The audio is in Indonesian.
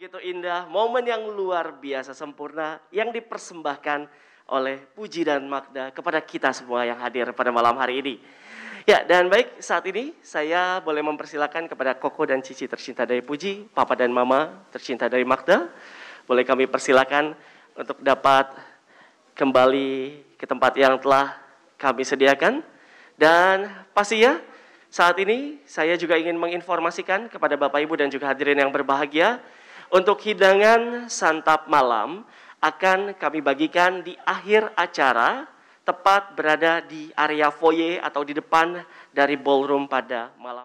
Begitu indah, momen yang luar biasa sempurna yang dipersembahkan oleh Puji dan Magda kepada kita semua yang hadir pada malam hari ini. Ya, dan baik saat ini saya boleh mempersilakan kepada Koko dan Cici tercinta dari Puji, Papa dan Mama tercinta dari Magda. Boleh kami persilakan untuk dapat kembali ke tempat yang telah kami sediakan. Dan pastinya saat ini saya juga ingin menginformasikan kepada Bapak Ibu dan juga hadirin yang berbahagia untuk hidangan santap malam akan kami bagikan di akhir acara tepat berada di area foyer atau di depan dari ballroom pada malam